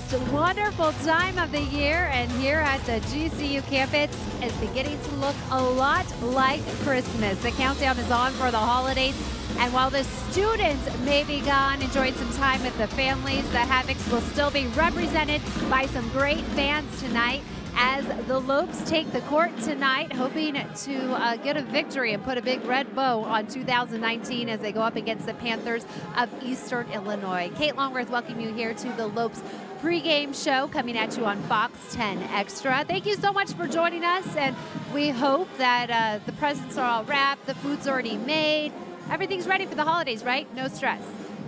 most wonderful time of the year, and here at the GCU campus is beginning to look a lot like Christmas. The countdown is on for the holidays, and while the students may be gone, enjoying some time with the families, the Havocs will still be represented by some great fans tonight as the Lopes take the court tonight, hoping to uh, get a victory and put a big red bow on 2019 as they go up against the Panthers of Eastern Illinois. Kate Longworth, welcome you here to the Lopes pregame show coming at you on Fox 10 Extra. Thank you so much for joining us, and we hope that uh, the presents are all wrapped, the food's already made, everything's ready for the holidays, right? No stress.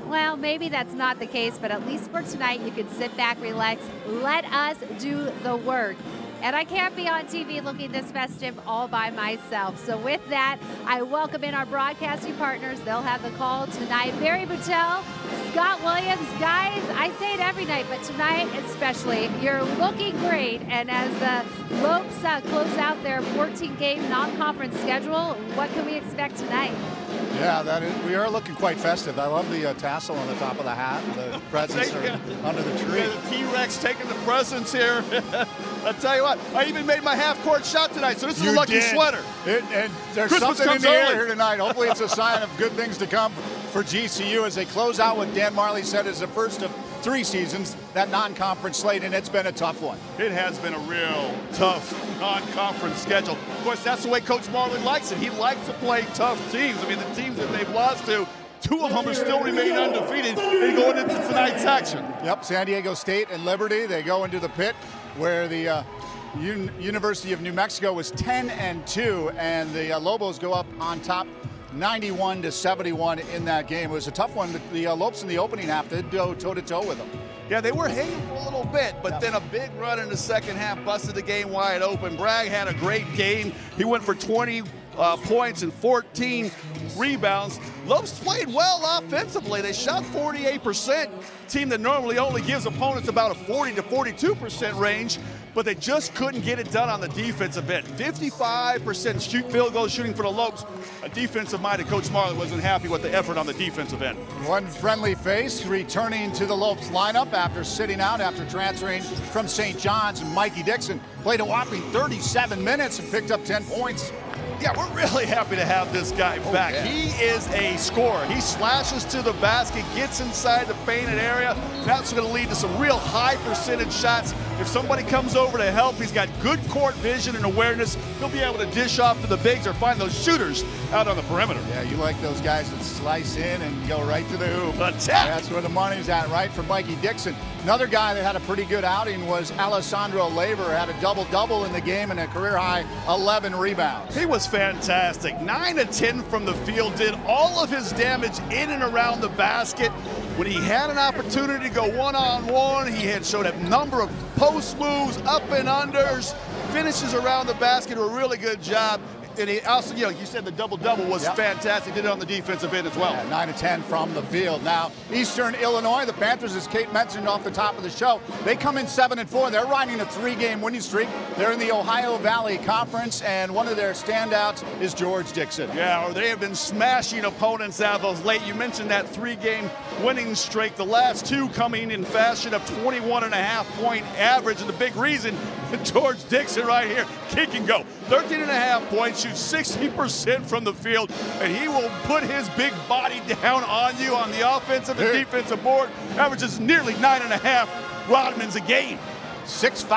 Well, maybe that's not the case, but at least for tonight, you can sit back, relax, let us do the work. And I can't be on TV looking this festive all by myself. So with that, I welcome in our broadcasting partners. They'll have the call tonight. Barry Beutel, Scott Williams. Guys, I say it every night, but tonight especially, you're looking great. And as the Lopes uh, close out their 14-game non-conference schedule, what can we expect tonight? Yeah, that is, we are looking quite festive. I love the uh, tassel on the top of the hat. The presents are under the tree. Yeah, the T-Rex taking the presents here. I tell you what, I even made my half-court shot tonight, so this is you a lucky did. sweater. It, and there's Christmas something in the air early. here tonight. Hopefully, it's a sign of good things to come for GCU as they close out what Dan Majerle said is the first of three seasons that non-conference slate, and it's been a tough one. It has been a real tough non-conference schedule. Of course, that's the way Coach Majerle likes it. He likes to play tough teams. I mean, the teams that they've lost to, two of them are still remaining undefeated and going into tonight's action. Yep, San Diego State and Liberty, they go into the pit where the uh, Un- University of New Mexico was 10 and 2, and the uh, Lobos go up on top 91 to 71 in that game. It was a tough one. The uh, Lopes in the opening half did go toe to toe with them. Yeah, they were hanging for a little bit, but then a big run in the second half busted the game wide open. Bragg had a great game. He went for 20 uh, points and 14 rebounds. Lopes played well offensively. They shot 48%, team that normally only gives opponents about a 40 to 42% range, but they just couldn't get it done on the defensive end. 55% shoot field goal shooting for the Lopes. A defensive-minded Coach Majerle wasn't happy with the effort on the defensive end. One friendly face returning to the Lopes lineup after sitting out after transferring from St. John's. Mikey Dixon played a whopping 37 minutes and picked up 10 points. Yeah, we're really happy to have this guy oh, back. yeah. He is a scorer. He slashes to the basket, gets inside the painted area. That's going to lead to some real high percentage shots. If somebody comes over to help, he's got good court vision and awareness. He'll be able to dish off to the bigs or find those shooters out on the perimeter. Yeah, you like those guys that slice in and go right to the hoop. Attack. That's where the money's at, right, for Mikey Dixon. Another guy that had a pretty good outing was Alessandro Lever. Had a double-double in the game and a career-high 11 rebounds. He was fantastic. 9 to 10 from the field, did all of his damage in and around the basket. When he had an opportunity to go one on one, he had showed a number of post moves, up and unders, finishes around the basket, a really good job. And he also, you know, you said the double double was Yep. fantastic. Did it on the defensive end as well. Yeah, 9 to 10 from the field. Now, Eastern Illinois, the Panthers, as Kate mentioned off the top of the show, they come in 7 and 4. They're riding a three game winning streak. They're in the Ohio Valley Conference, and one of their standouts is George Dixon. Yeah, or they have been smashing opponents out those late. You mentioned that three-game winning streak. The last two coming in fashion of 21 and a half point average. And the big reason, George Dixon right here, kick and go. 13 and a half points, shoots 60% from the field, and he will put his big body down on you on the offensive and defensive board. Averages nearly nine and a half Rodmans a game. 6'5",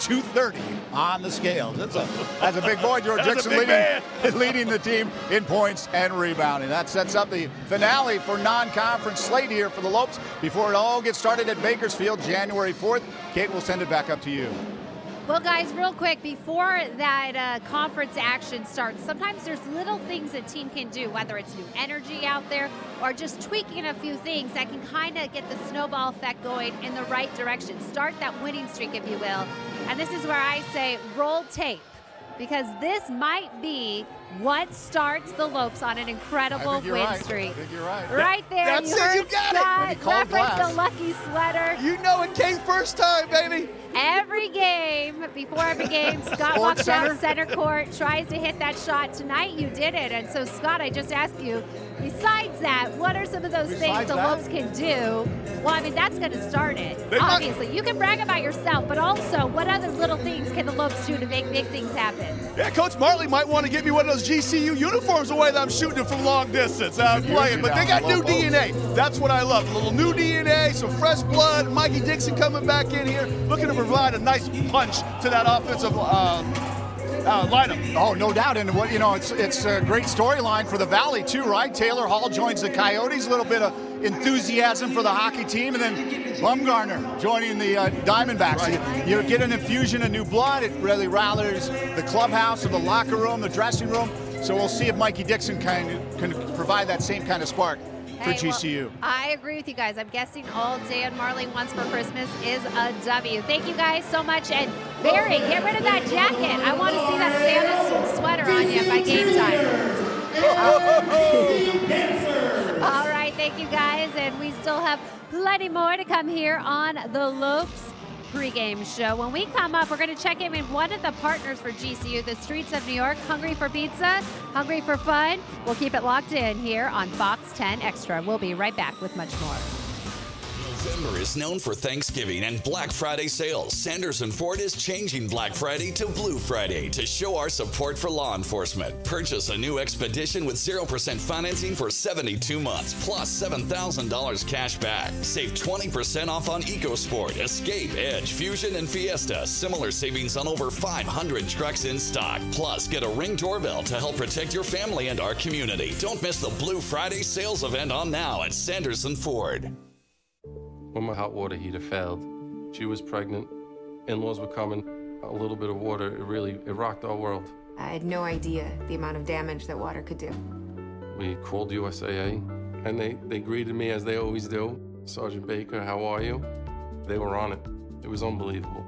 230 on the scales. That's a, that's a big boy, George Dixon, leading, leading the team in points and rebounding. That sets up the finale for non-conference slate here for the Lopes before it all gets started at Bakersfield January 4th. Kate will send it back up to you. Well, guys, real quick, before that uh, conference action starts, sometimes there's little things a team can do, whether it's new energy out there or just tweaking a few things that can kind of get the snowball effect going in the right direction. Start that winning streak, if you will. And this is where I say roll tape. Because this might be what starts the Lopes on an I incredible think you're win right. streak. I think you're right. Right there, That's you it, you got it. Scott When he called reference glass. the lucky sweater. You know it came first time, baby. every game, before every game, Scott walks out center court, tries to hit that shot. Tonight you did it. And so, Scott, I just asked you, besides that, what are some of those besides things the Lopes can do? Well, I mean, that's going to start it, obviously. You can brag about yourself, but also, what other little things can the Lopes do to make big things happen? Yeah, Coach Majerle might want to give me one of those GCU uniforms away that I'm shooting from long distance. I'm playing, but they got new DNA. That's what I love. A little new DNA, some fresh blood. Mikey Dixon coming back in here, looking to provide a nice punch to that offensive uh, uh, lineup. Oh, no doubt. And what you know, it's it's a great storyline for the Valley too, right? Taylor Hall joins the Coyotes. A little bit of enthusiasm for the hockey team, and then Bumgarner joining the uh, Diamondbacks. Right. You, you, get an infusion of new blood. It really rallies the clubhouse, or the locker room, the dressing room. So we'll see if Mikey Dixon can can provide that same kind of spark for hey, GCU. Well, I agree with you guys. I'm guessing all Dan Majerle wants for Christmas is a W. Thank you guys so much. And Barry, get rid of that jacket. I want to see that Santa sweater on you by game time. all right, thank you guys. And we still have plenty more to come here on the Lopes pregame show. When we come up, we're going to check in with one of the partners for GCU, the Streets of New York. Hungry for pizza? Hungry for fun? We'll keep it locked in here on Fox 10 Extra. We'll be right back with much more. November is known for Thanksgiving and Black Friday sales. Sanderson Ford is changing Black Friday to Blue Friday to show our support for law enforcement. Purchase a new Expedition with 0% financing for 72 months plus $7,000 cash back. Save 20% off on EcoSport, Escape, Edge, Fusion, and Fiesta. Similar savings on over 500 trucks in stock. Plus, get a Ring doorbell to help protect your family and our community. Don't miss the Blue Friday sales event on now at Sanderson Ford. When my hot water heater failed, she was pregnant, in-laws were coming, a little bit of water, it really, it rocked our world. I had no idea the amount of damage that water could do. We called USAA, and they, they greeted me as they always do. Sergeant Baker, how are you? They were on it. It was unbelievable.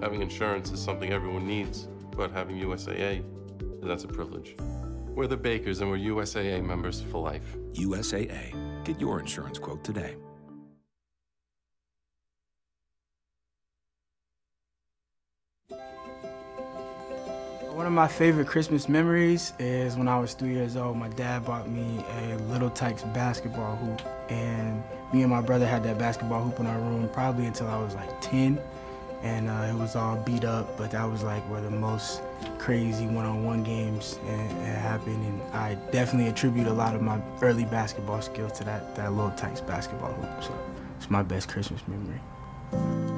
Having insurance is something everyone needs, but having USAA, that's a privilege. We're the Bakers, and we're USAA members for life. USAA. Get your insurance quote today. One of my favorite Christmas memories is when I was three years old. My dad bought me a Little Tikes basketball hoop, and me and my brother had that basketball hoop in our room probably until I was like 10, and uh, it was all beat up. But that was like where the most crazy one-on-one games happened, and I definitely attribute a lot of my early basketball skills to that that Little Tikes basketball hoop. So it's my best Christmas memory.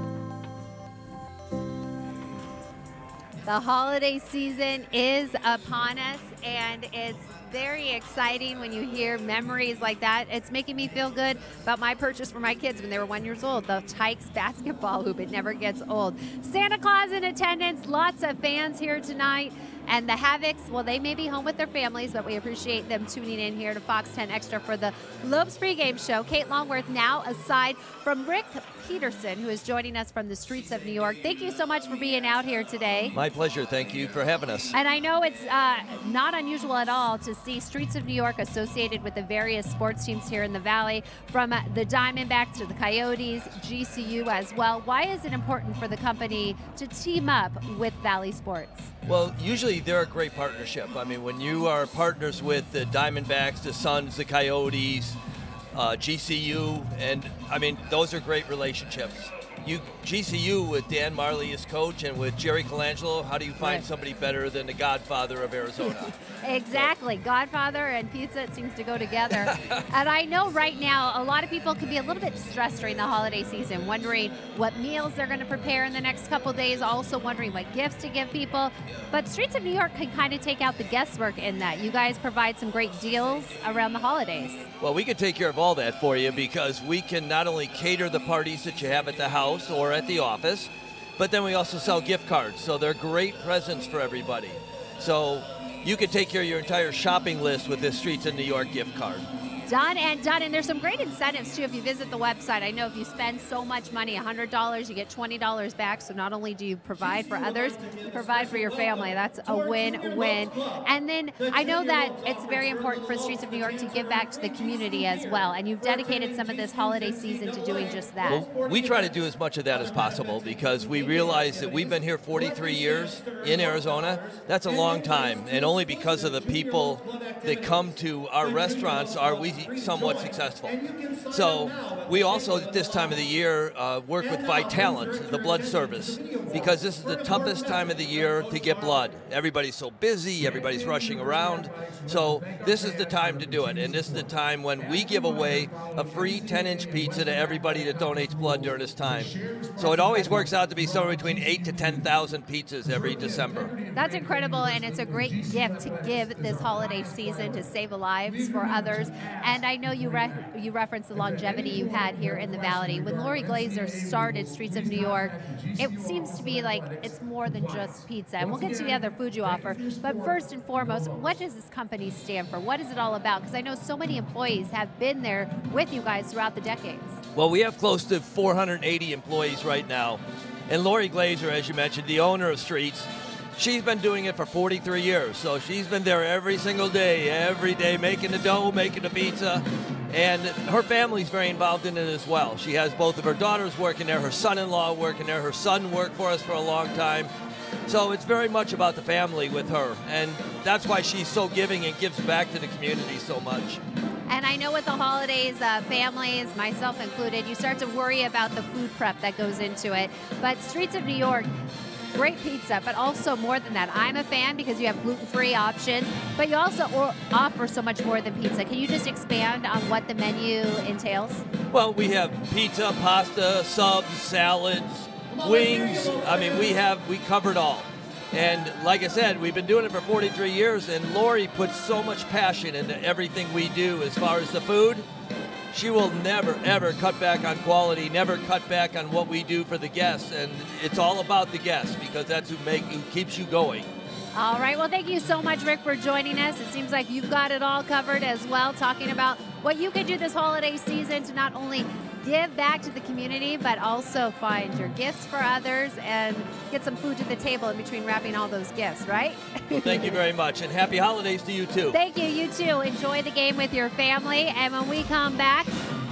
The holiday season is upon us, and it's very exciting when you hear memories like that. It's making me feel good about my purchase for my kids when they were one years old. The Tikes basketball hoop. It never gets old. Santa Claus in attendance. Lots of fans here tonight. And the Havocs, well, they may be home with their families, but we appreciate them tuning in here to Fox 10 Extra for the Lopes pregame show. Kate Longworth now aside from Rick Peterson, who is joining us from the streets of New York. Thank you so much for being out here today. My pleasure. Thank you for having us. And I know it's uh, not unusual at all to see Streets of New York associated with the various sports teams here in the Valley, from the Diamondbacks to the Coyotes, GCU as well. Why is it important for the company to team up with Valley Sports? Well, usually they're a great partnership. I mean, when you are partners with the Diamondbacks, the Suns, the Coyotes, uh, GCU, and I mean, those are great relationships. You GCU with Dan Majerle as coach and with Jerry Colangelo, how do you find right. somebody better than the Godfather of Arizona? exactly, Godfather and pizza it seems to go together. and I know right now a lot of people can be a little bit stressed during the holiday season, wondering what meals they're going to prepare in the next couple days, also wondering what gifts to give people. But Streets of New York can kind of take out the guesswork in that. You guys provide some great deals around the holidays. Well, we can take care of all that for you because we can not only cater the parties that you have at the house or at the office, but then we also sell gift cards. So they're great presents for everybody. So you can take care of your entire shopping list with this Streets of New York gift card. done and done. And there's some great incentives too if you visit the website. I know if you spend so much money, $100, you get $20 back. So not only do you provide for others, you provide for your family. That's a win-win. And then I know that it's very important for Streets of New York to give back to the community as well. And you've dedicated some of this holiday season to doing just that. Well, we try to do as much of that as possible because we realize that we've been here 43 years in Arizona. That's a long time, and only because of the people that come to our restaurants are we somewhat successful. So we also at this time of the year uh, work with Vitalant, the blood service, because this is the toughest time of the year to get blood. Everybody's so busy, everybody's rushing around. So this is the time to do it, and this is the time when we give away a free 10-inch pizza to everybody that donates blood during this time. So it always works out to be somewhere between eight to 10,000 pizzas every December. That's incredible, and it's a great gift to give this holiday season to save lives for others. And I know you re- you referenced the longevity you had here in the Valley. When Lori Glazer started Streets of New York, it seems to be like it's more than just pizza. And we'll get to the other food you offer. But first and foremost, what does this company stand for? What is it all about? Because I know so many employees have been there with you guys throughout the decades. Well, we have close to 480 employees right now. And Lori Glazer, as you mentioned, the owner of Streets, she's been doing it for 43 years. So she's been there every single day, every day, making the dough, making the pizza. And her family's very involved in it as well. She has both of her daughters working there, her son in law working there, her son worked for us for a long time. So it's very much about the family with her. And that's why she's so giving and gives back to the community so much. And I know with the holidays, uh, families, myself included, you start to worry about the food prep that goes into it. But Streets of New York, great pizza, but also more than that. I'm a fan because you have gluten-free options, but you also offer so much more than pizza. Can you just expand on what the menu entails? Well, we have pizza, pasta, subs, salads, wings. I mean, we have we covered all. And like I said, we've been doing it for 43 years, and Lori puts so much passion into everything we do as far as the food. She will never, ever cut back on quality, never cut back on what we do for the guests. And it's all about the guests because that's who, make, who keeps you going. All right. Well, thank you so much, Rick, for joining us. It seems like you've got it all covered as well, talking about what you could do this holiday season to not only give back to the community, but also find your gifts for others and get some food to the table in between wrapping all those gifts, right? Well, thank you very much, and happy holidays to you too. Thank you. You too. Enjoy the game with your family, and when we come back,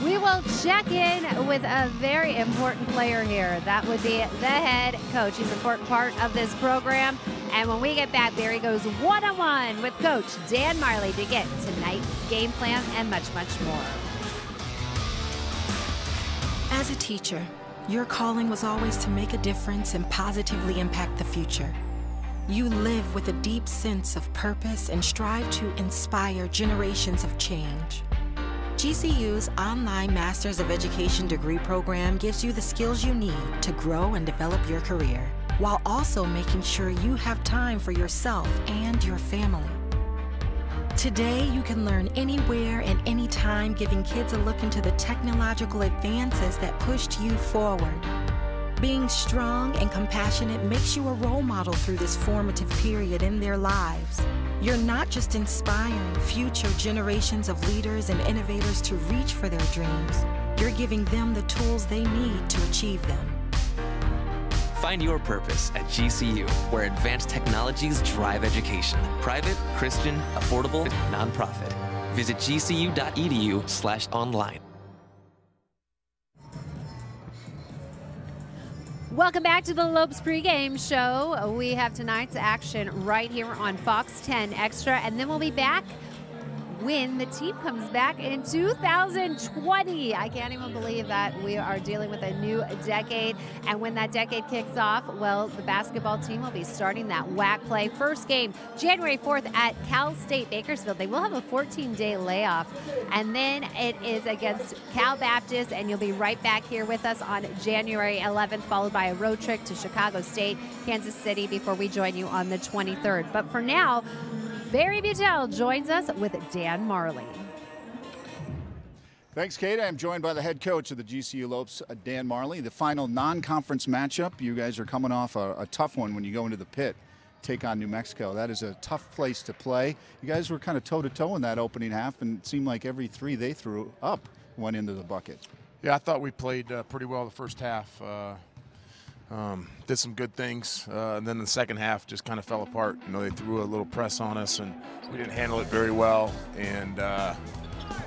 we will check in with a very important player here. That would be the head coach. He's an important part of this program. And when we get back, Barry goes one on one with Coach Dan Majerle to get tonight's game plan and much, much more. As a teacher, your calling was always to make a difference and positively impact the future. You live with a deep sense of purpose and strive to inspire generations of change. GCU's online Masters of Education degree program gives you the skills you need to grow and develop your career, while also making sure you have time for yourself and your family. Today, you can learn anywhere and anytime, giving kids a look into the technological advances that pushed you forward. Being strong and compassionate makes you a role model through this formative period in their lives. You're not just inspiring future generations of leaders and innovators to reach for their dreams, you're giving them the tools they need to achieve them. Find your purpose at GCU, where advanced technologies drive education. Private, Christian, affordable, nonprofit. Visit gcu.edu slash online. Welcome back to the Lopes pregame show. We have tonight's action right here on Fox 10 Extra, and then we'll be back when the team comes back in 2020. I can't even believe that we are dealing with a new decade. And when that decade kicks off, well, the basketball team will be starting that WAC play. First game, January 4th at Cal State Bakersfield. They will have a 14 day layoff. And then it is against Cal Baptist, and you'll be right back here with us on January 11th, followed by a road trip to Chicago State, Kansas City before we join you on the 23rd. But for now, Barry Butel joins us with Dan Majerle. Thanks, Kate. I'm joined by the head coach of the GCU Lopes, uh, Dan Majerle. The final non-conference matchup. You guys are coming off a, a tough one when you go into the pit take on New Mexico. That is a tough place to play. You guys were kind of toe to toe in that opening half, and it seemed like every three they threw up went into the bucket. Yeah, I thought we played uh, pretty well the first half. Uh, um, did some good things, uh, and then the second half just kind of fell apart. You know, they threw a little press on us, and we didn't handle it very well, and uh,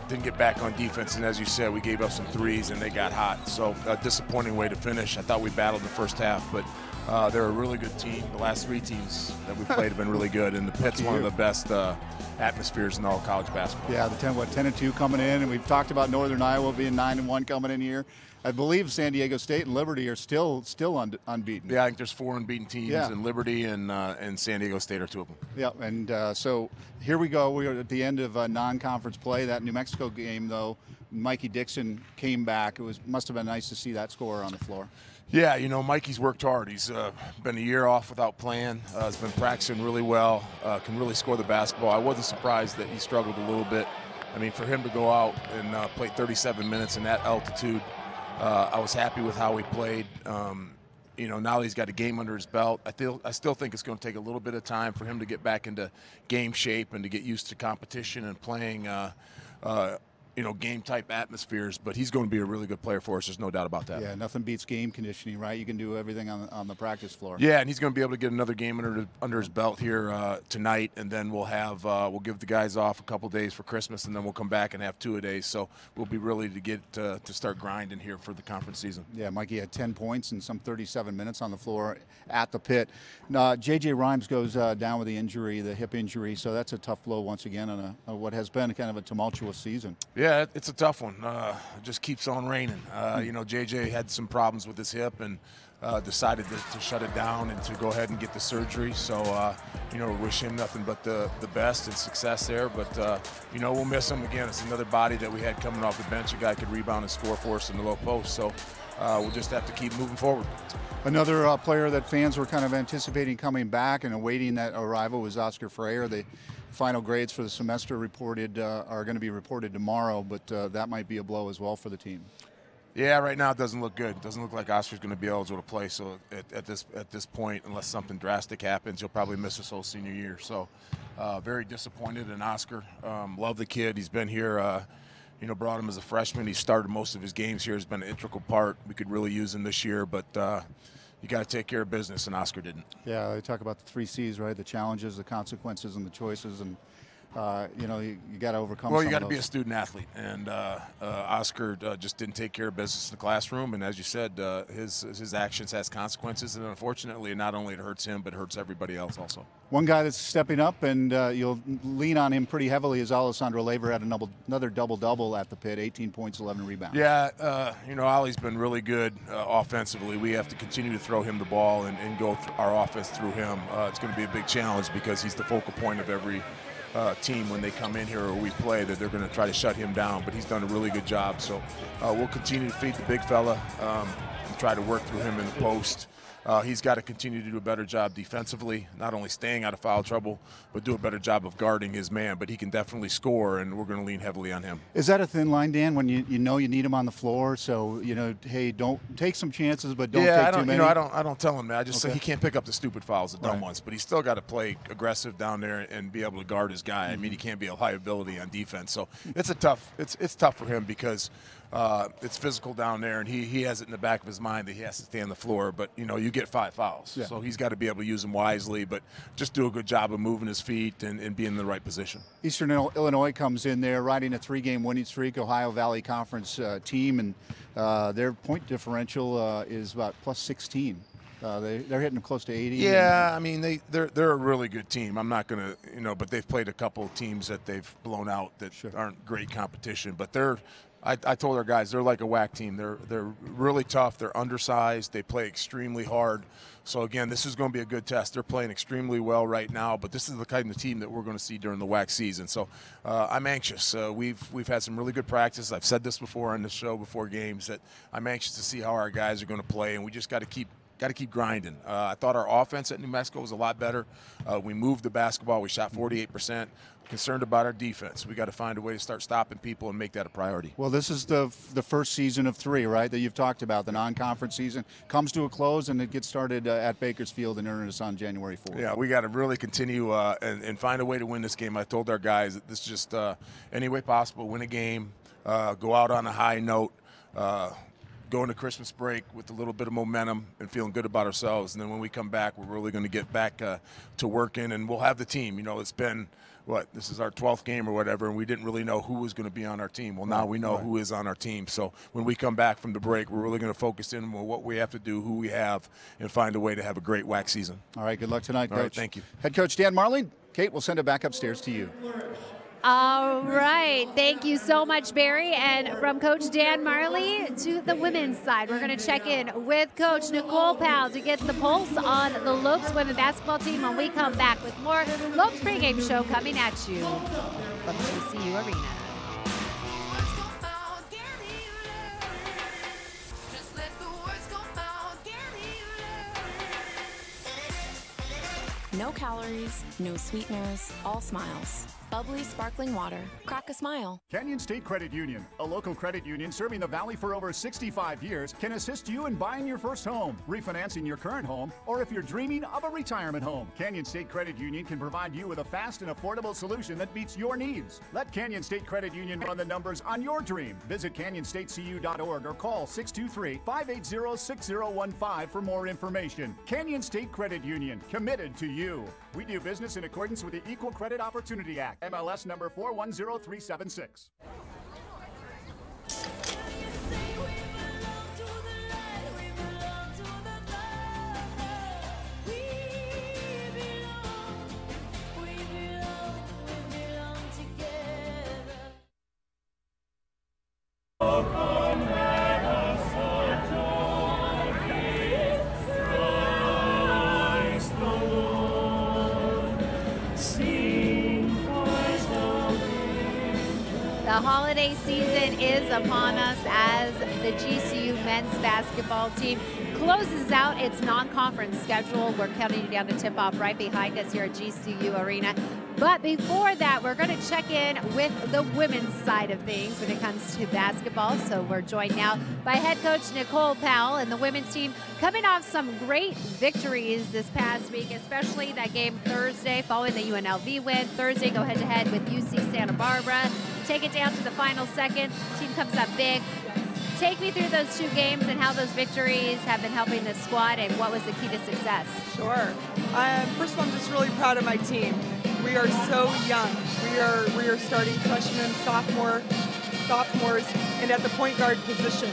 didn't get back on defense. And as you said, we gave up some threes, and they got hot. So a disappointing way to finish. I thought we battled the first half, but uh, they're a really good team. The last three teams that we've played have been really good, and the Pit's one of the best uh, atmospheres in all college basketball. Yeah, the 10 what 10 and 2 coming in, and we've talked about Northern Iowa being 9 and 1 coming in here. I believe San Diego State and Liberty are still still un- unbeaten. Yeah, I think there's four unbeaten teams, Yeah. and Liberty and uh, and San Diego State are two of them. Yeah, and uh, so here we go. We are at the end of non-conference play. That New Mexico game, though, Mikey Dixon came back. It was must have been nice to see that score on the floor. Yeah, you know, Mikey's worked hard. He's uh, been a year off without playing. Uh, has been practicing really well. Uh, can really score the basketball. I wasn't surprised that he struggled a little bit. I mean, for him to go out and uh, play 37 minutes in that altitude, uh, I was happy with how he played. Um, you know, now he's got a game under his belt. I feel I still think it's going to take a little bit of time for him to get back into game shape and to get used to competition and playing. Uh, uh, you know, game type atmospheres, but he's going to be a really good player for us. There's no doubt about that. Yeah, nothing beats game conditioning, right? You can do everything on the, on the practice floor. Yeah, and he's going to be able to get another game under under his belt here uh, tonight, and then we'll have uh, we'll give the guys off a couple days for Christmas, and then we'll come back and have two a days. So we'll be really to get uh, to start grinding here for the conference season. Yeah, Mikey had 10 points and some 37 minutes on the floor at the pit. Uh, J.J. Rhymes goes uh, down with the injury, the hip injury, so that's a tough blow once again on a, on what has been kind of a tumultuous season. Yeah, it- it's a tough one. Uh, it just keeps on raining. Uh, you know, JJ had some problems with his hip and uh, decided to, to shut it down and to go ahead and get the surgery. So, uh, you know, wish him nothing but the, the best and success there. But, uh, you know, we'll miss him again. It's another body that we had coming off the bench. A guy could rebound and score for us in the low post. So uh, we'll just have to keep moving forward. Another player that fans were kind of anticipating coming back and awaiting that arrival was Oscar Frayer. The final grades for the semester reported uh, are going to be reported tomorrow, but uh, that might be a blow as well for the team. Yeah, right now it doesn't look good. It doesn't look like Oscar's going to be eligible to play. So at, at this at this point, unless something drastic happens, he'll probably miss his whole senior year. So uh, very disappointed in Oscar. Um, love the kid. He's been here. Uh, you know, brought him as a freshman. He started most of his games here. He's been an integral part. We could really use him this year, but uh, you got to take care of business, and Oscar didn't. Yeah, they talk about the three C's, right? The challenges, the consequences, and the choices, and uh, you know you, you got to overcome. Well, you got to be a student athlete, and uh, uh, Oscar uh, just didn't take care of business in the classroom. And as you said, uh, his his actions has consequences, and unfortunately, not only it hurts him, but it hurts everybody else also. One guy that's stepping up, and uh, you'll lean on him pretty heavily, is Alessandro Lever. Had double, another double-double at the pit, 18 points, 11 rebounds. Yeah, uh, you know, Ollie's been really good uh, offensively. We have to continue to throw him the ball and, and go th- our offense through him. Uh, it's going to be a big challenge because he's the focal point of every uh, team when they come in here or we play that they're going to try to shut him down. But he's done a really good job. So uh, we'll continue to feed the big fella um, and try to work through him in the post. Uh, he's got to continue to do a better job defensively, not only staying out of foul trouble, but do a better job of guarding his man. But he can definitely score, and we're going to lean heavily on him. Is that a thin line, Dan? When you, you know you need him on the floor, so you know, hey, don't take some chances, but don't yeah, take I don't, too many. You know, I don't. I don't tell him that. I just say he can't pick up the stupid fouls, the dumb Right. ones. But he's still got to play aggressive down there and be able to guard his guy. I mean, he can't be a liability on defense. So it's a tough. It's it's tough for him because uh, it's physical down there, and he he has it in the back of his mind that he has to stay on the floor. But you know, you get five fouls, Yeah. so he's got to be able to use them wisely. But just do a good job of moving his feet and, and being in the right position. Eastern Illinois comes in there riding a three-game winning streak, Ohio Valley Conference uh, team, and uh, their point differential uh, is about plus 16. Uh, they, they're hitting close to 80. Yeah, I mean they they're they're a really good team. I'm not gonna you know, but they've played a couple of teams that they've blown out that aren't great competition. But they're I, I told our guys they're like a WAC team. They're they're really tough. They're undersized. They play extremely hard. So again, this is going to be a good test. They're playing extremely well right now, but this is the kind of team that we're going to see during the WAC season. So uh, I'm anxious. Uh, we've we've had some really good practice. I've said this before on the show before games that I'm anxious to see how our guys are going to play, and we just got to keep got to keep grinding. Uh, I thought our offense at New Mexico was a lot better. Uh, we moved the basketball. We shot 48 percent concerned about our defense. We got to find a way to start stopping people and make that a priority. Well, this is the the first season of three, right? That you've talked about. The non-conference season comes to a close, and it gets started uh, at Bakersfield in earnest on January 4th. Yeah, we got to really continue uh, and, and, find a way to win this game. I told our guys that this is just uh, any way possible, win a game, uh, go out on a high note. Uh, go to Christmas break with a little bit of momentum and feeling good about ourselves. And then when we come back, we're really going to get back uh, to working, and we'll have the team. You know, it's been what this is our 12th game or whatever, and we didn't really know who was going to be on our team. Well, now we know right. who is on our team. So when we come back from the break, we're really going to focus in on what we have to do, who we have, and find a way to have a great WAC season. All right, good luck tonight, All Coach. Right, thank you. Head Coach Dan Majerle. Kate, we'll send it back upstairs to you. All right. Thank you so much, Barry. And from Coach Dan Majerle to the women's side, we're going to check in with Coach Nicole Powell to get the pulse on the Lopes women basketball team when we come back with more Lopes pregame show coming at you from GCU Arena. No calories, no sweeteners, all smiles. Bubbly sparkling water. Crack a smile. Canyon State Credit Union, a local credit union serving the Valley for over 65 years, can assist you in buying your first home, refinancing your current home, or if you're dreaming of a retirement home. Canyon State Credit Union can provide you with a fast and affordable solution that meets your needs. Let Canyon State Credit Union run the numbers on your dream. Visit canyonstatecu.org or call 623 580 6015 for more information. Canyon State Credit Union, committed to you. We do business in accordance with the Equal Credit Opportunity Act. MLS number 410376. The holiday season is upon us as the GCU men's basketball team closes out its non-conference schedule. We're counting down to tip-off right behind us here at GCU Arena. But before that, we're going to check in with the women's side of things when it comes to basketball. So we're joined now by head coach Nicole Powell and the women's team coming off some great victories this past week, especially that game Thursday following the UNLV win. Thursday, go head-to-head with UC Santa Barbara. Take it down to the final seconds. Team comes up big. Take me through those two games and how those victories have been helping the squad and what was the key to success. Sure. Um, first of all, I'm just really proud of my team. We are so young. We are we are starting freshmen, sophomore, sophomores, and at the point guard position,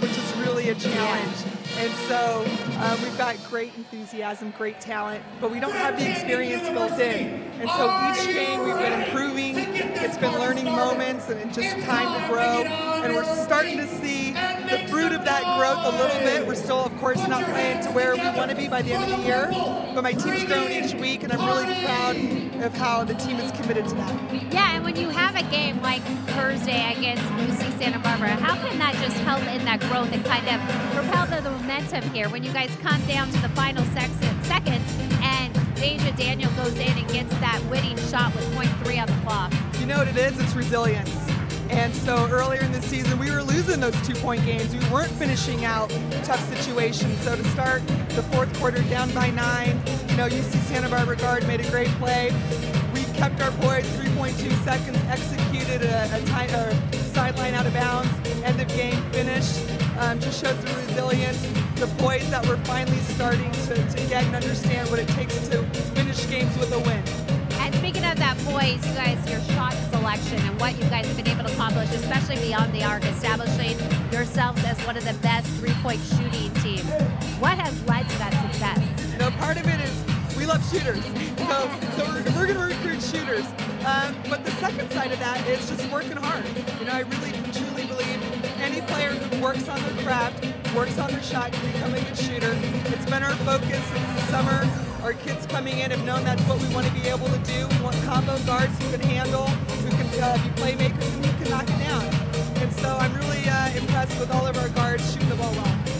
which is really a challenge. Yeah. And so uh, we've got great enthusiasm, great talent, but we don't have the experience built in. And so each game we've been improving. It's been learning moments and just time to grow. And we're starting to see the fruit of that growth a little bit. We're still, of course, not playing to where we want to be by the end of the year. But my team's grown each week, and I'm really proud of how the team is committed to that. Yeah, and when you have a game like Thursday against UC Santa Barbara, how can that just help in that growth and kind of propel the momentum here when you guys come down to the final seconds and Deja Daniel goes in and gets that winning shot with point three on the clock? You know what it is? It's resilience. And so earlier in the season, we were losing those two-point games. We weren't finishing out tough situations. So to start the fourth quarter down by nine, you know, UC Santa Barbara guard made a great play. We kept our poise, 3.2 seconds, executed a, a, a sideline out of bounds, end of game finish. Um, just shows the resilience, the poise that we're finally starting to, to get and understand what it takes to finish games with a win. And speaking of that poise, you guys, your shot selection and what you guys have been able to accomplish, especially beyond the arc, establishing yourselves as one of the best three-point shooting teams. What has led to that success? You know, part of it is we love shooters. So, so we're, we're going to recruit shooters. Um, but the second side of that is just working hard. You know, I really truly believe any player who works on their craft, works on their shot, can become a good shooter. It's been our focus since the summer. Our kids coming in have known that's what we want to be able to do. We want combo guards who can handle, who can uh, be playmakers, and who can knock it down. And so I'm really uh, impressed with all of our guards shooting the ball well.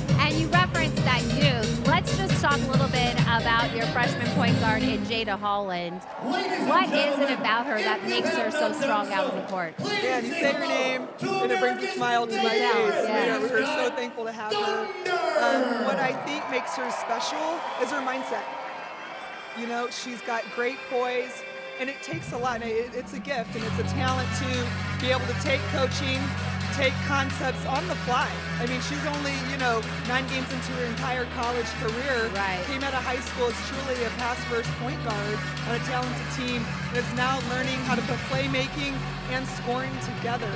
And you referenced reference that youth, let's just talk a little bit about your freshman point guard in Jada Holland. What is it about her that makes her so strong out on the court? Yeah, you say her name, and it brings a smile to my face. yeah. We are, we're so thankful to have her. Um, what I think makes her special is her mindset. You know, she's got great poise, and it takes a lot. It, it's a gift, and it's a talent to be able to take coaching, take concepts on the fly. I mean, she's only, you know, nine games into her entire college career. Right. Came out of high school as truly a pass first point guard on a talented team, and is now learning how to put playmaking and scoring together.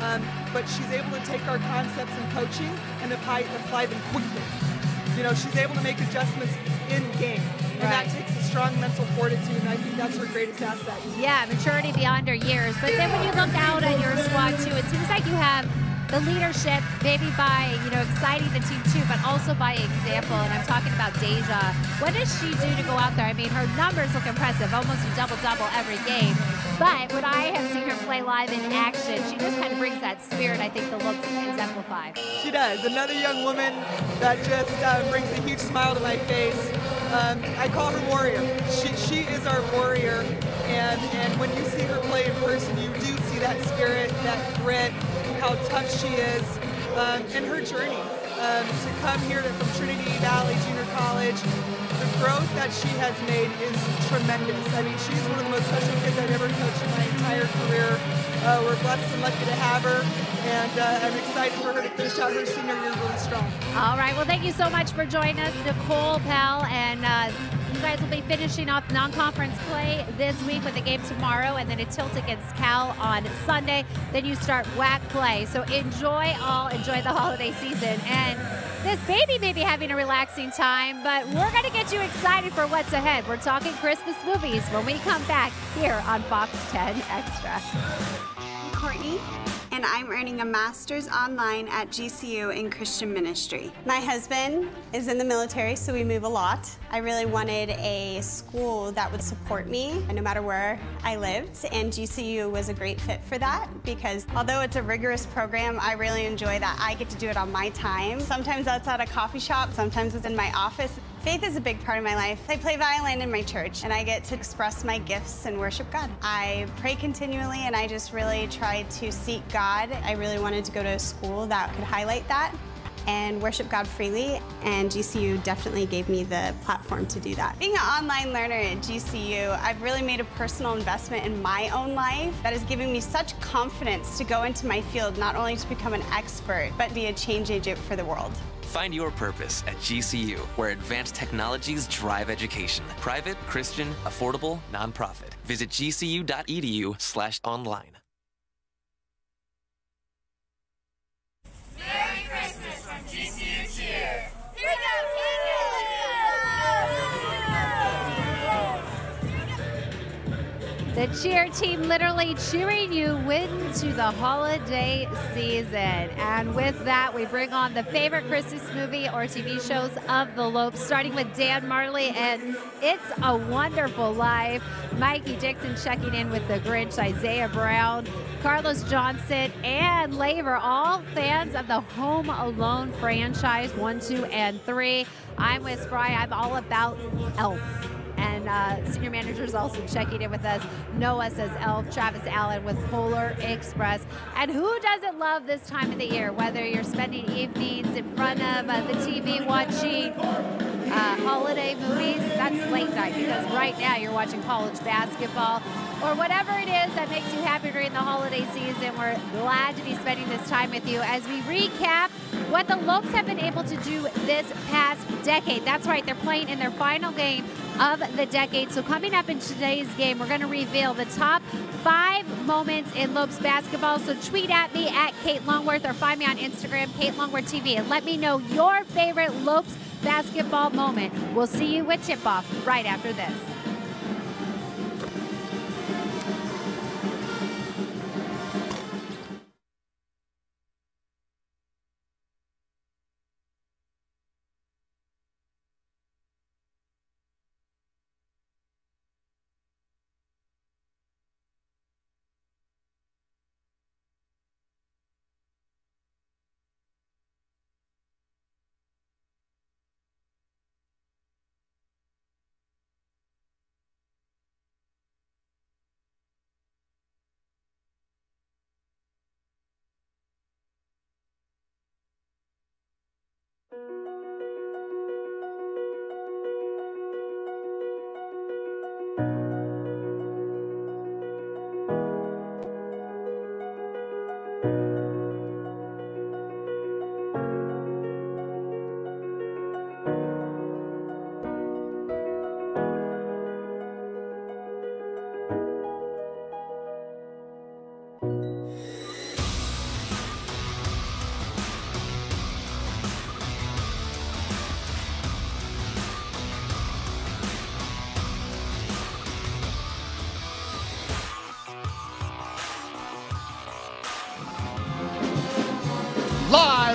Um, but she's able to take our concepts in coaching and apply, apply them quickly. You know, she's able to make adjustments in game. And that takes a strong mental fortitude, and I think that's her greatest asset. Yeah, maturity beyond her years. But then when you look out at your squad too, it seems like you have the leadership, maybe by you know exciting the team too, but also by example. And I'm talking about Deja. What does she do to go out there? I mean, her numbers look impressive, almost a double double every game. But when I have seen her play live in action, she just kind of brings that spirit. I think the looks exemplify. She does. Another young woman that just uh, brings a huge smile to my face. Um, I call her warrior. She, she is our warrior. And, and when you see her play in person, you do see that spirit, that grit, how tough she is, um, and her journey. Um, to come here to, from Trinity Valley Junior College, the growth that she has made is tremendous. I mean, she's one of the most special kids I've ever coached in my entire career. Uh, we're blessed and lucky to have her, and uh, I'm excited for her to finish out her senior year really strong. All right. Well, thank you so much for joining us, Nicole Powell, and uh, you guys will be finishing off non-conference play this week with a game tomorrow, and then a tilt against Cal on Sunday. Then you start WAC play. So enjoy all, enjoy the holiday season, and this baby may be having a relaxing time, but we're going to get you excited for what's ahead. We're talking Christmas movies when we come back here on Fox 10 Extra. Courtney, and I'm earning a master's online at GCU in Christian ministry. My husband is in the military, so we move a lot. I really wanted a school that would support me no matter where I lived, and GCU was a great fit for that because although it's a rigorous program, I really enjoy that I get to do it on my time. Sometimes that's at a coffee shop, sometimes it's in my office. Faith is a big part of my life. I play violin in my church and I get to express my gifts and worship God. I pray continually and I just really try to seek God. I really wanted to go to a school that could highlight that and worship God freely, and GCU definitely gave me the platform to do that. Being an online learner at GCU, I've really made a personal investment in my own life that is giving me such confidence to go into my field, not only to become an expert, but be a change agent for the world. Find your purpose at GCU, where advanced technologies drive education. Private, Christian, affordable, nonprofit. Visit gcu.edu/online. Merry The cheer team literally cheering you into the holiday season. And with that, we bring on the favorite Christmas movie or TV shows of the Lopes, starting with Dan Majerle and It's a Wonderful Life. Mikey Dixon checking in with the Grinch, Isaiah Brown, Carlos Johnson, and Lever, all fans of the Home Alone franchise, one, two, and three. I'm with Spry. I'm all about Elf and uh, senior managers also checking in with us. Noah says Elf, Travis Allen with Polar Express. And who doesn't love this time of the year? Whether you're spending evenings in front of uh, the TV watching uh, holiday movies, that's late night because right now you're watching college basketball or whatever it is that makes you happy during the holiday season. We're glad to be spending this time with you as we recap what the Lopes have been able to do this past decade. That's right, they're playing in their final game of the decade. So coming up in today's game, we're going to reveal the top five moments in Lopes basketball. So tweet at me at Kate Longworth or find me on Instagram, Kate Longworth TV, and let me know your favorite Lopes basketball moment. We'll see you with tip off right after this.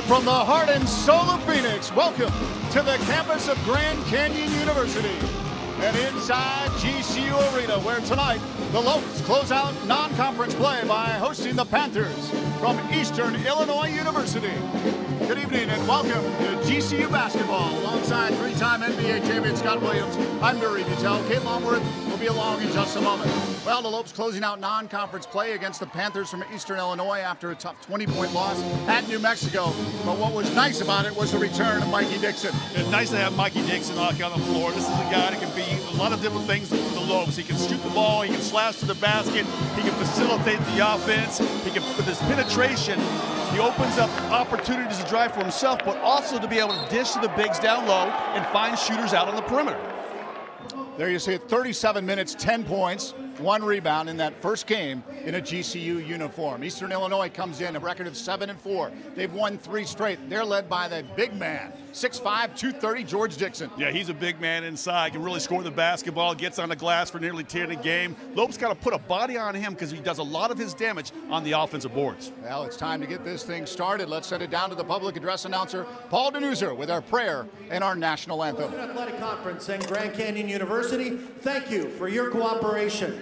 From the heart and soul of Phoenix, welcome to the campus of Grand Canyon University and inside GCU Arena, where tonight the Lopes close out non-conference play by hosting the Panthers from Eastern Illinois University. Good evening and welcome to GCU basketball alongside three-time NBA champion Scott Williams. I'm Barry Buetel. Kate Longworth will be along in just a moment. Well, the Lopes closing out non-conference play against the Panthers from Eastern Illinois after a tough 20-point loss at New Mexico. But what was nice about it was the return of Mikey Dixon. It's nice to have Mikey Dixon on the floor. This is a guy that can be a lot of different things for the Lopes. He can shoot the ball, he can slash to the basket, he can facilitate the offense, he can, with his penetration, he opens up opportunities to drive for himself, but also to be able to dish to the bigs down low and find shooters out on the perimeter. There you see it, 37 minutes, 10 points, one rebound in that first game in a GCU uniform. Eastern Illinois comes in a record of 7 and 4. They've won three straight. They're led by the big man, 6'5, 230, George Dixon. Yeah, he's a big man inside, can really score the basketball, gets on the glass for nearly 10 a game. Lopes got to put a body on him because he does a lot of his damage on the offensive boards. Well, it's time to get this thing started. Let's send it down to the public address announcer, Paul DeNuzer, with our prayer and our national anthem. Athletic Conference and Grand Canyon University, thank you for your cooperation.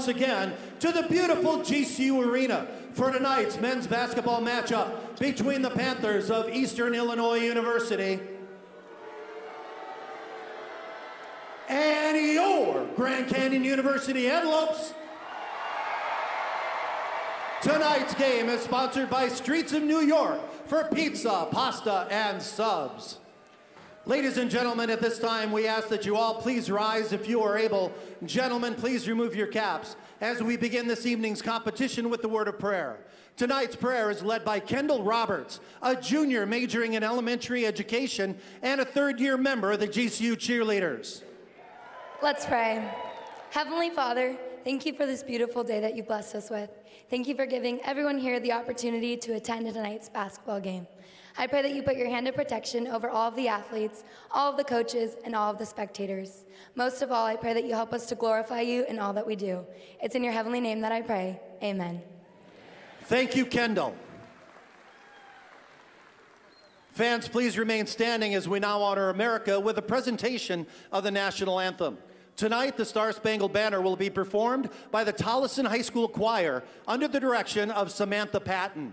Once again to the beautiful GCU Arena for tonight's men's basketball matchup between the Panthers of Eastern Illinois University and your Grand Canyon University Antelopes. Tonight's game is sponsored by Streets of New York for pizza, pasta, and subs. Ladies and gentlemen, at this time, we ask that you all please rise if you are able. Gentlemen, please remove your caps as we begin this evening's competition with the word of prayer. Tonight's prayer is led by Kendall Roberts, a junior majoring in elementary education and a third year member of the GCU Cheerleaders. Let's pray. Heavenly Father, thank you for this beautiful day that you blessed us with. Thank you for giving everyone here the opportunity to attend tonight's basketball game. I pray that you put your hand of protection over all of the athletes, all of the coaches, and all of the spectators. Most of all, I pray that you help us to glorify you in all that we do. It's in your heavenly name that I pray. Amen. Thank you, Kendall. Fans, please remain standing as we now honor America with a presentation of the national anthem. Tonight, the Star Spangled Banner will be performed by the Tolleson High School Choir under the direction of Samantha Patton.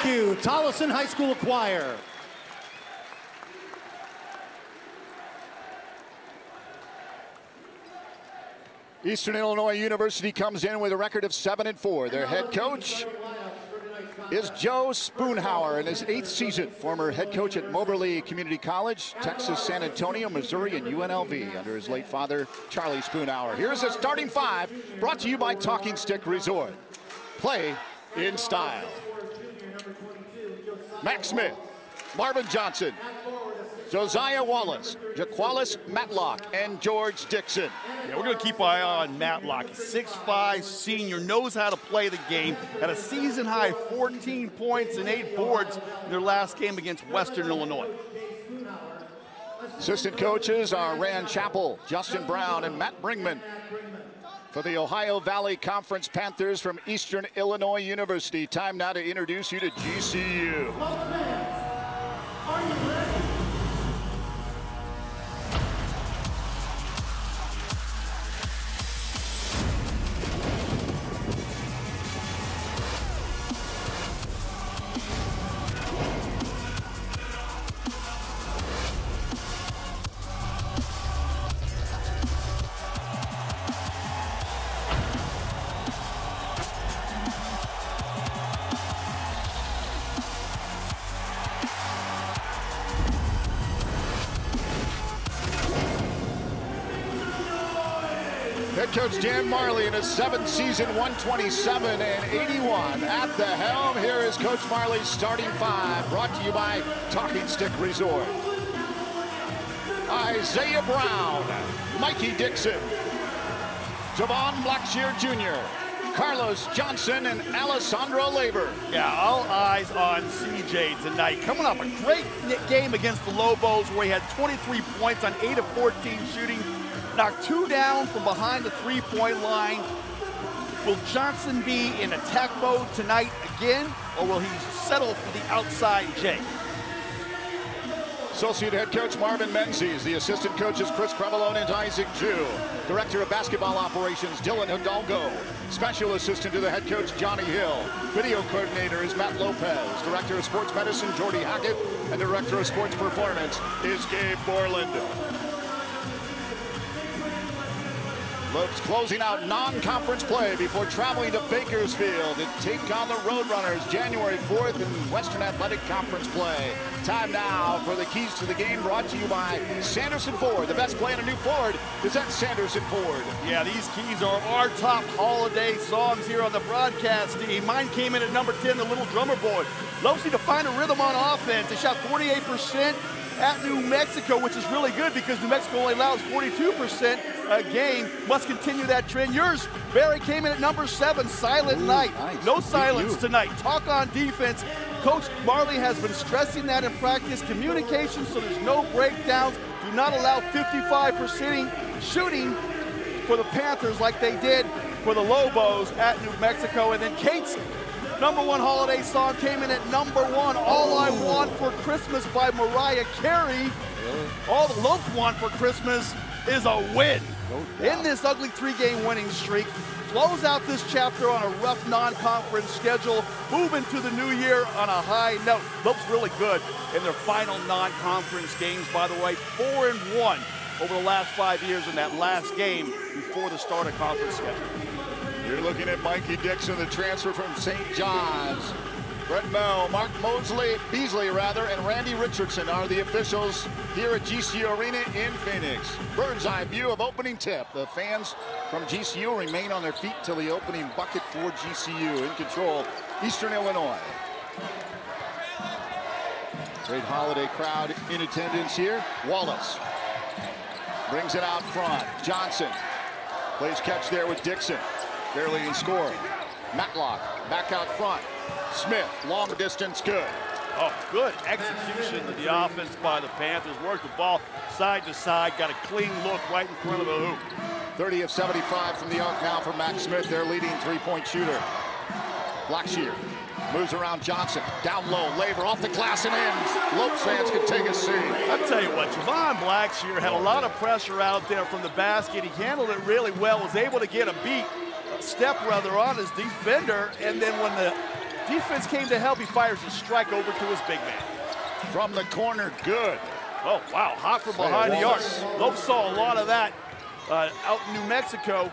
Thank you, Tolleson High School Choir. Eastern Illinois University comes in with a record of 7 and 4. Their head coach is Joe Spoonhour in his eighth season, former head coach at Moberly Community College, Texas, San Antonio, Missouri, and UNLV under his late father, Charlie Spoonhour. Here's a starting five brought to you by Talking Stick Resort. Play in style. Max Smith, Marvin Johnson, Josiah Wallace, Jaqualis Matlock, and George Dixon. Yeah, we're going to keep eye on Matlock. 6'5 senior, knows how to play the game. Had a season high 14 points and eight boards in their last game against Western Illinois. Assistant coaches are Rand Chappell, Justin Brown, and Matt Bringman. For the Ohio Valley Conference Panthers from Eastern Illinois University, time now to introduce you to GCU. Seventh season, 127 and 81. At the helm, here is Coach Majerle's starting five, brought to you by Talking Stick Resort. Isaiah Brown, Mikey Dixon, Javon Blackshear Jr., Carlos Johnson, and Alessandro Lever. Yeah, all eyes on CJ tonight. Coming off a great game against the Lobos where he had 23 points on 8 of 14 shooting, knocked two down from behind the three-point line. Will Johnson be in attack mode tonight again, or will he settle for the outside J? Associate head coach Marvin Menzies. The assistant coaches Chris Crevalone and Isaac Jew. Director of basketball operations Dylan Hidalgo. Special assistant to the head coach Johnny Hill. Video coordinator is Matt Lopez. Director of sports medicine Jordy Hackett. And director of sports performance is Gabe Borland. Lopes closing out non-conference play before traveling to Bakersfield to take on the Roadrunners January 4th in Western Athletic Conference play. Time now for the keys to the game brought to you by Sanderson Ford. The best play in a new Ford is at Sanderson Ford. Yeah, these keys are our top holiday songs here on the broadcast team. Mine came in at number 10, the Little Drummer Boy. Loves to find a rhythm on offense. They shot 48% at New Mexico, which is really good because New Mexico only allows 42% a game. Must continue that trend. Yours, Barry, came in at number seven, Silent Ooh, Night. nice. No silence tonight. Talk on defense. Coach Majerle has been stressing that in practice. Communication, so there's no breakdowns. Do not allow 55% shooting for the Panthers like they did for the Lobos at New Mexico. And then Kate's number one holiday song came in at number one, All I Want for Christmas by Mariah Carey. All the Lopes want for Christmas is a win. In this ugly three-game winning streak, close out this chapter on a rough non-conference schedule, move into the new year on a high note. Lopes really good in their final non-conference games, by the way, four and one over the last five years in that last game before the start of conference schedule. You're looking at Mikey Dixon, the transfer from St. John's. Brett Mel, Mark Mosley, Beasley rather, and Randy Richardson are the officials here at GCU Arena in Phoenix. Bird's eye view of opening tip. The fans from GCU remain on their feet till the opening bucket for GCU. In control, Eastern Illinois. Great holiday crowd in attendance here. Wallace brings it out front. Johnson plays catch there with Dixon. Barely in score. Matlock back out front. Smith, long distance, good. Oh, good execution of the offense by the Panthers. Worked the ball side to side, got a clean look right in front of the hoop. 30 of 75 from the arc now for Max Smith, their leading three-point shooter. Blackshear moves around Johnson. Down low, Lever off the glass and in. Lopes fans can take a seat. I'll tell you what, Javon Blackshear had a lot of pressure out there from the basket. He handled it really well, was able to get a beat, step rather, on his defender. And then when the defense came to help, he fires a strike over to his big man. From the corner, good. Oh, wow, hot from behind the arc. Lopes saw a lot of that uh, out in New Mexico.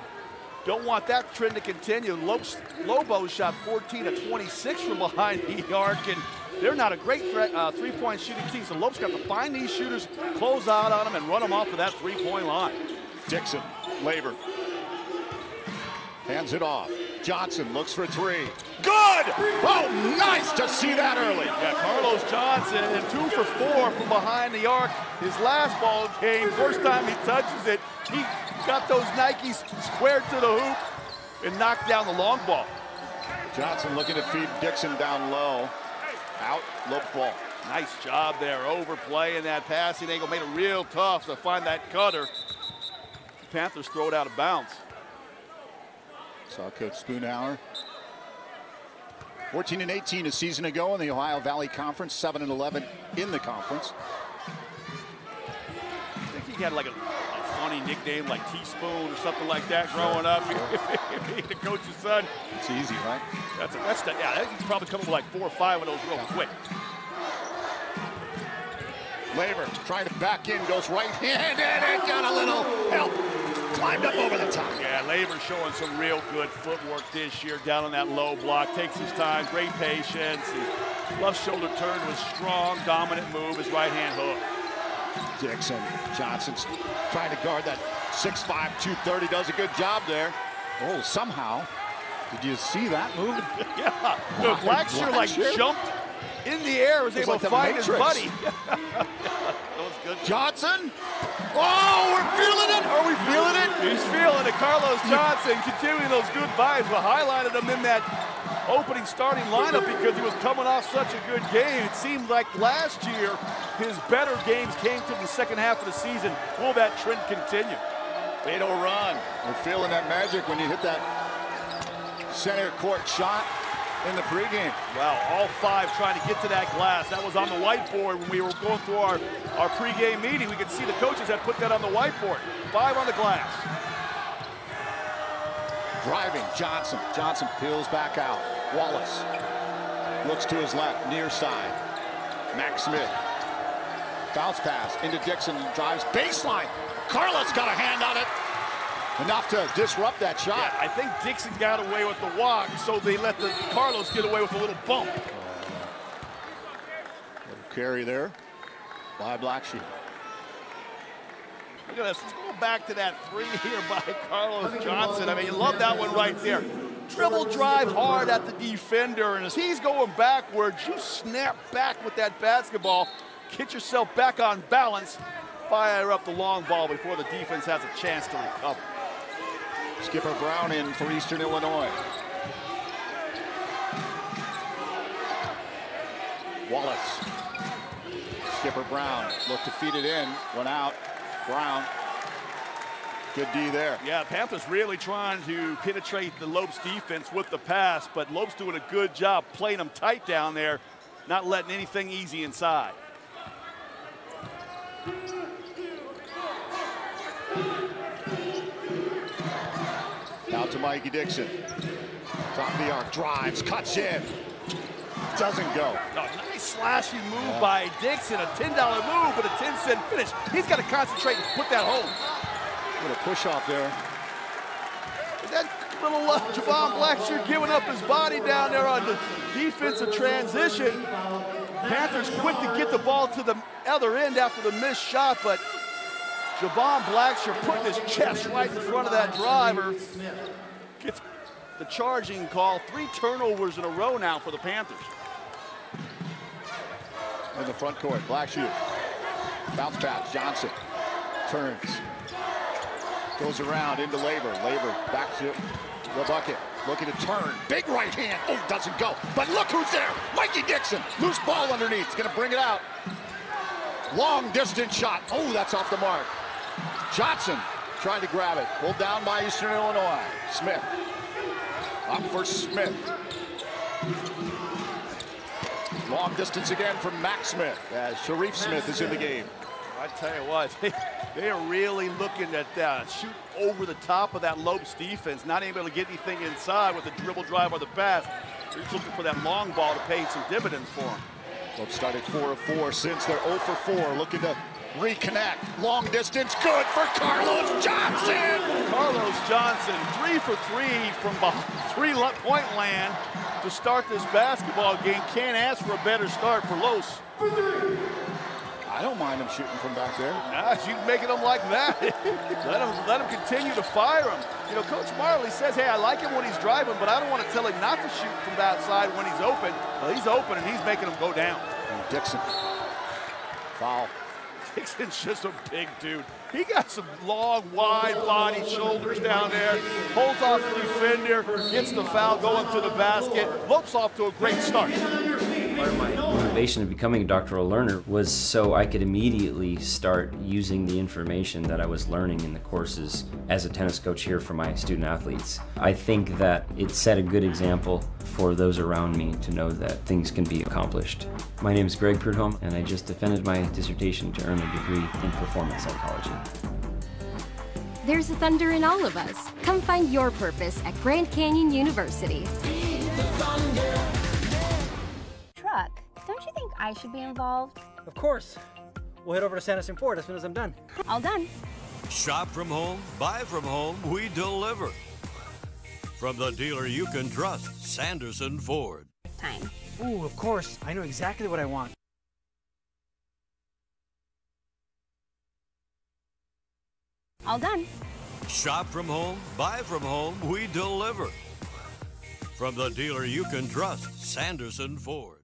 Don't want that trend to continue. Lopes, Lobos shot 14 to 26 from behind the arc, and they're not a great threat, uh, three-point shooting team. So Lopes got to find these shooters, close out on them, and run them off of that three-point line. Dixon, Lever. Hands it off. Johnson looks for three. Good! Oh, nice to see that early. Yeah, Carlos Johnson, and two for four from behind the arc. His last ball game, first time he touches it, he got those Nikes squared to the hoop and knocked down the long ball. Johnson looking to feed Dixon down low. Out, low ball. Nice job there, overplaying that passing angle, made it real tough to find that cutter. Panthers throw it out of bounds. Saw Coach Spoonhour. 14 and 18 a season ago in the Ohio Valley Conference, 7 and 11 in the conference. I think he had like a, a funny nickname like Teaspoon or something like that growing up. the coach's son. It's easy, right? That's a, that's the, yeah. He's probably coming with like four or five of those real quick. Lever trying to back in, goes right handed and got a little help. Climbed up over the top. Yeah, Lever showing some real good footwork this year down on that low block. Takes his time, great patience. His left shoulder turn was strong, dominant move, his right hand hook. Dixon, Johnson's trying to guard that 6'5", 230, does a good job there. Oh, somehow, did you see that move? yeah, no, Blackshear like jumped in the air, was It's able like to find his buddy. good. Johnson? Oh, we're feeling it. Are we feeling it? He's feeling it. Carlos Johnson continuing those good vibes. We highlighted him in that opening starting lineup because he was coming off such a good game. It seemed like last year his better games came to the second half of the season. Will that trend continue? Beto run. We're feeling that magic when you hit that center court shot in the pregame. Wow, all five trying to get to that glass. That was on the whiteboard when we were going through our, our pregame meeting. We could see the coaches had put that on the whiteboard. Five on the glass. Driving, Johnson. Johnson peels back out. Wallace looks to his left, near side. Max Smith. Bounce pass into Dixon, drives baseline. Carlos got a hand on it. Enough to disrupt that shot. Yeah, I think Dixon got away with the walk, so they let the Carlos get away with a little bump. Little carry there by Blackshear. Look at this. Let's go back to that three here by Carlos Johnson. I mean, you love that one right there. Dribble drive hard at the defender, and as he's going backwards, you snap back with that basketball, get yourself back on balance, fire up the long ball before the defense has a chance to recover. Skipper Brown in for Eastern Illinois. Wallace. Skipper Brown looked to feed it in, went out. Brown. Good D there. Yeah, Panthers really trying to penetrate the Lopes defense with the pass, but Lopes doing a good job playing them tight down there, not letting anything easy inside. Out to Mikey Dixon. Top of the arc, drives, cuts in. Doesn't go. A nice slashing move by Dixon, a $10 move, but a 10 cent finish. He's got to concentrate and put that home. Little push off there. That little uh, Javon Blackshear giving up his body down there on the defensive transition. Panthers quick to get the ball to the other end after the missed shot, but Javon Blackshear putting his chest right in front of that driver. Gets the charging call. Three turnovers in a row now for the Panthers. In the front court, Blackshear. Bounce pass, Johnson. Turns. Goes around into Lever. Lever back to the bucket. Looking to turn. Big right hand. Oh, doesn't go. But look who's there. Mikey Dixon. Loose ball underneath. Going to bring it out. Long distance shot. Oh, that's off the mark. Johnson trying to grab it. Pulled down by Eastern Illinois. Smith. Up for Smith. Long distance again from Max Smith. As Sharif Smith is in the game. I tell you what, they, they are really looking at that. Shoot over the top of that Lopes defense, not able to get anything inside with the dribble drive or the pass. They're just looking for that long ball to pay some dividends for them. Lopes started 4 of 4 since they're 0 for 4, looking to reconnect. Long distance, good for Carlos Johnson. Carlos Johnson, three for three from three-point land to start this basketball game. Can't ask for a better start for Los. I don't mind him shooting from back there. Nah, you making them like that. let him let him continue to fire him. You know, Coach Majerle says, hey, I like him when he's driving, but I don't want to tell him not to shoot from that side when he's open. Well, he's open and he's making him go down. And Dixon, foul. Dixon's just a big dude. He got some long, wide body shoulders down there, holds off the defender, gets the foul going to the basket, looks off to a great start. Part of motivation of becoming a doctoral learner was so I could immediately start using the information that I was learning in the courses as a tennis coach here for my student athletes. I think that it set a good example for those around me to know that things can be accomplished. My name is Greg Prudhomme, and I just defended my dissertation to earn a degree in performance psychology. There's a thunder in all of us. Come find your purpose at Grand Canyon University. Truck, don't you think I should be involved? Of course. We'll head over to Sanderson Ford as soon as I'm done. All done. Shop from home, buy from home, we deliver. From the dealer you can trust, Sanderson Ford. Time. Ooh, of course. I know exactly what I want. All done. Shop from home, buy from home, we deliver. From the dealer you can trust, Sanderson Ford.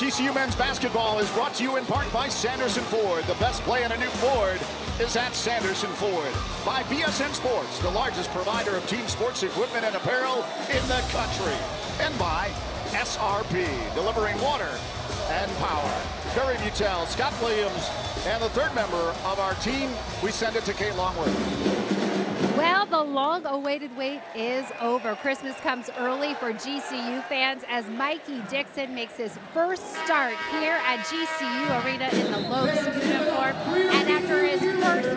GCU men's basketball is brought to you in part by Sanderson Ford. The best play in a new Ford is at Sanderson Ford. By BSN Sports, the largest provider of team sports equipment and apparel in the country. And by SRP, delivering water and power. Barry Buetel, Scott Williams, and the third member of our team, we send it to Kate Longworth. Well, the long awaited wait is over. Christmas comes early for GCU fans as Mikey Dixon makes his first start here at GCU Arena in the Lopes uniform. And after his first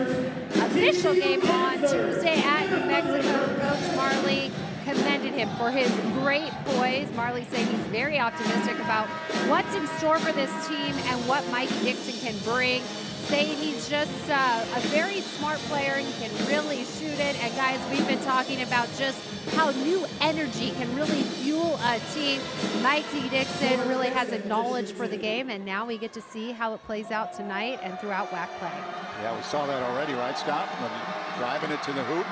official game on Tuesday at New Mexico, Coach Majerle commended him for his great poise. Majerle saying he's very optimistic about what's in store for this team and what Mikey Dixon can bring saying he's just uh, a very smart player. He can really shoot it. And guys, we've been talking about just how new energy can really fuel a team. Mikey Dixon really has a knowledge for the game, and now we get to see how it plays out tonight and throughout WAC play. Yeah, we saw that already, right, Scott? Driving it to the hoop.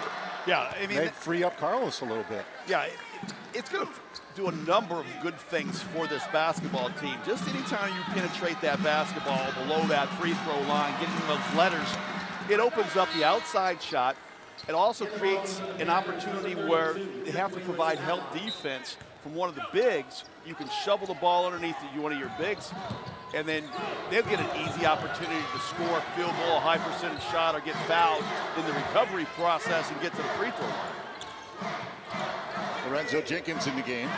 Yeah, I mean, May free up Carlos a little bit. Yeah, it, it's going to do a number of good things for this basketball team. Just anytime you penetrate that basketball below that free throw line, getting those letters, it opens up the outside shot. It also creates an opportunity where they have to provide help defense from one of the bigs. You can shovel the ball underneath one of your bigs, and then they'll get an easy opportunity to score a field goal, a high percentage shot, or get fouled in the recovery process and get to the free throw line. Lorenzo Jenkins in the game.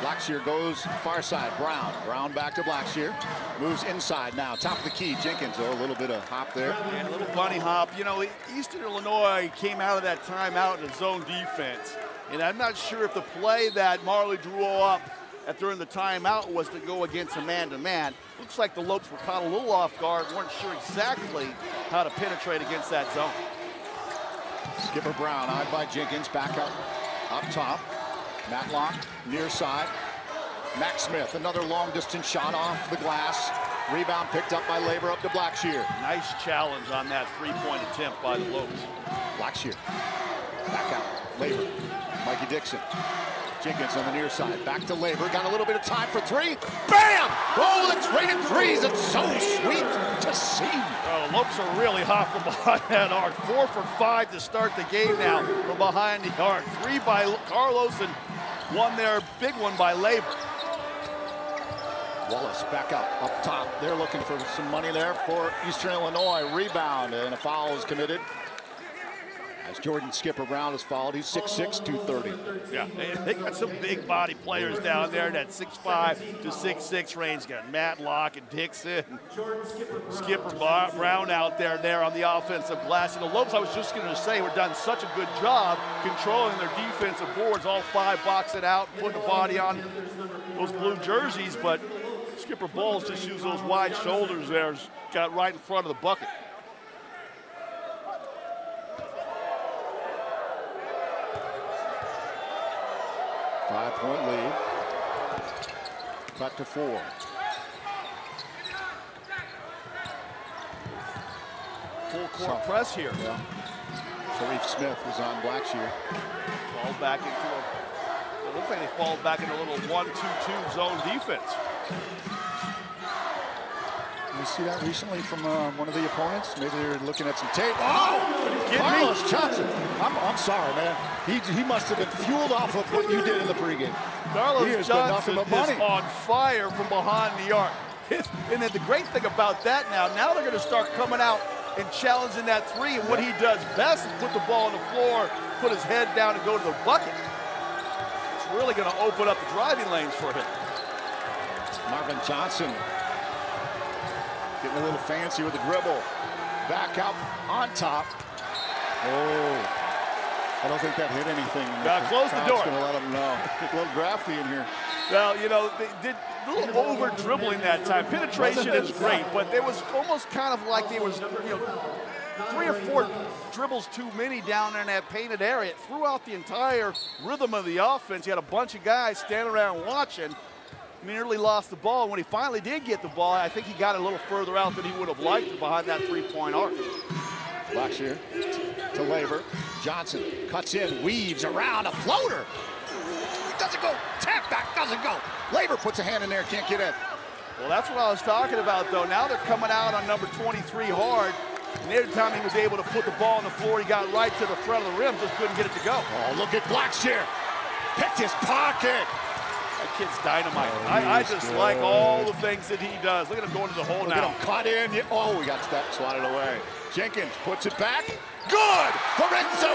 Blackshear goes far side. Brown. Brown back to Blackshear. Moves inside now. Top of the key. Jenkins, oh, a little bit of hop there. And a little bunny hop. You know, Eastern Illinois came out of that timeout in a zone defense. And I'm not sure if the play that Majerle drew up at during the timeout was to go against a man-to-man. -man. Looks like the Lopes were caught a little off guard, weren't sure exactly how to penetrate against that zone. Skipper Brown eyed by Jenkins, back up, up top. Matlock, near side. Max Smith, another long distance shot off the glass. Rebound picked up by Lever up to Blackshear. Nice challenge on that three-point attempt by the Lopes. Blackshear, back out. Lever, Mikey Dixon. Jenkins on the near side. Back to Lever. Got a little bit of time for three. Bam! Oh, that's rated threes. It's so sweet to see. Oh, Lopes are really hot from behind that arc. Four for five to start the game now from behind the arc. Three by Carlos and one there, big one by Lever. Wallace back up, up top. They're looking for some money there for Eastern Illinois. Rebound and a foul is committed. As Jordan Skipper Brown is fouled, he's 6'6", 230. Yeah, they, got some big body players down there in that 6'5 to 6'6 range. Got Matt Matlock and Dixon, Skipper Brown out there there on the offensive glass. And the Lopes, I was just going to say, were done such a good job controlling their defensive boards, all five boxing out, putting a body on those blue jerseys, but Skipper Bowles just used those wide shoulders there, got right in front of the bucket. Five point lead. Cut to four. Full court press here. Yeah. Sharif Smith was on Blackshear. Fall back into a, it looks like they fall back into a little one-two-two zone defense. You see that recently from uh, one of the opponents? Maybe they're looking at some tape. Oh! Oh, Carlos Johnson. I'm, I'm sorry, man. He, he must have been fueled off of what you did in the pregame. Carlos he has been Johnson nothing is on fire from behind the arc. And then the great thing about that now, now they're going to start coming out and challenging that three. And what he does best is put the ball on the floor, put his head down, and go to the bucket. It's really going to open up the driving lanes for him. Marvin Johnson getting a little fancy with the dribble. Back out on top. Oh, I don't think that hit anything. Now close the door. going to let him know. a little drafty in here. Well, you know, they did a little over dribbling that time. Penetration is great, but it was almost kind of like there was, you know, three or four dribbles too many down there in that painted area. It threw out the entire rhythm of the offense. You had a bunch of guys standing around watching. Nearly lost the ball. When he finally did get the ball, I think he got a little further out than he would have liked behind that three-point arc. Blackshear to Lever. Johnson cuts in, weaves around a floater. Doesn't go. Tap back, doesn't go. Lever puts a hand in there, can't get in. Well, that's what I was talking about, though. Now they're coming out on number 23 hard. And every time he was able to put the ball on the floor, he got right to the front of the rim, just couldn't get it to go. Oh, look at Blackshear. Picked his pocket. Kid's dynamite. Oh, I, I just good. like all the things that he does. Look at him going to the hole Look now. at him caught in. Oh, we got that swatted away. Jenkins puts it back. Good. Lorenzo